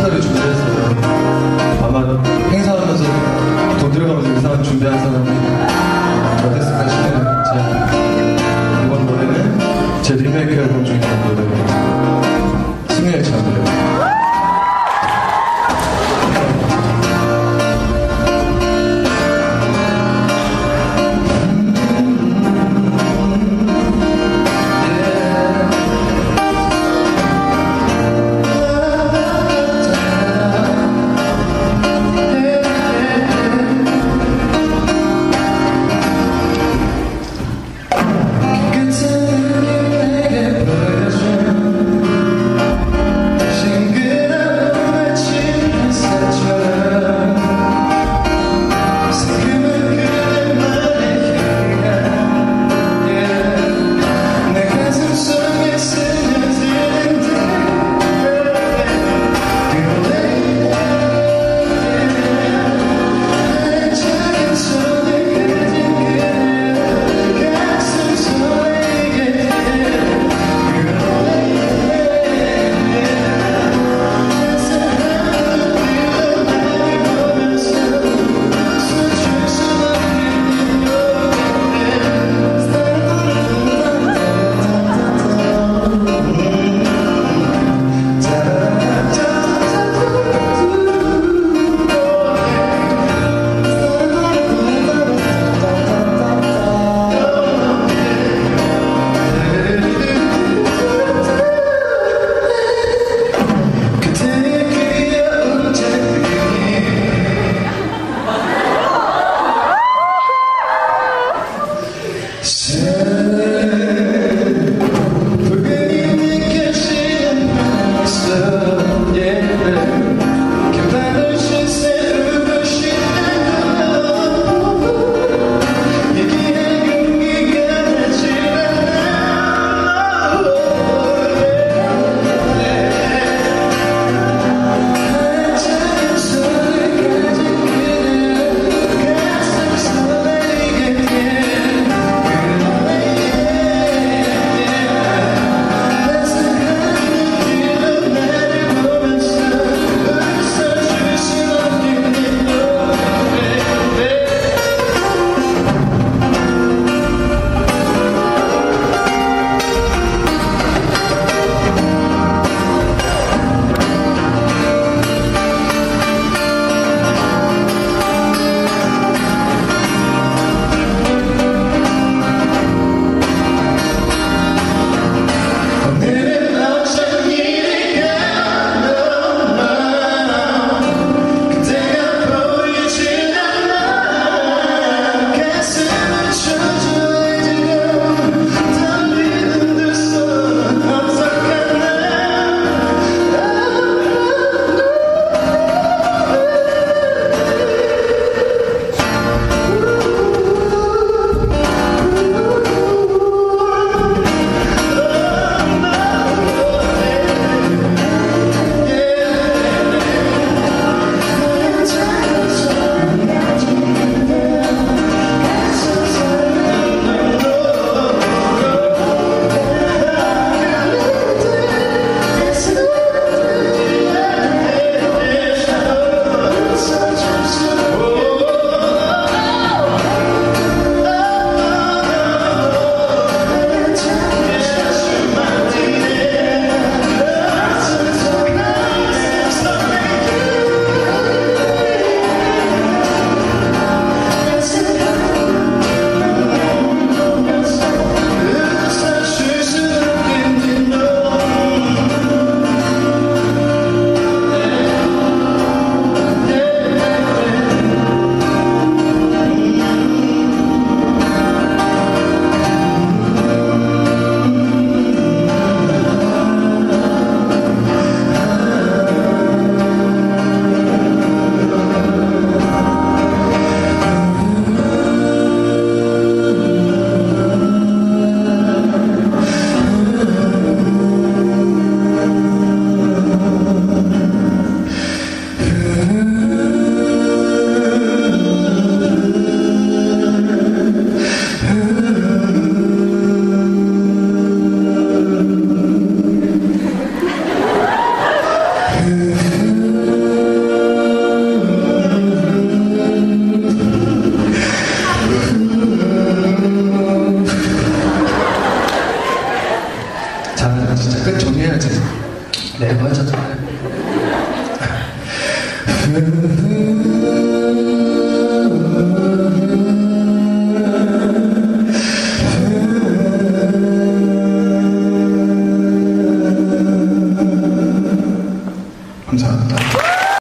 행사를 준비했어요. 아마 행사하면서 돈 들어가면서 이상 준비한 사람이 어땠을까 싶어요. 자, 이번 노래는 제 리메이크 앨범 중에 있는 노래입니다. 승리의 참이요 자, 진짜 정해야지. 내가 하잖아.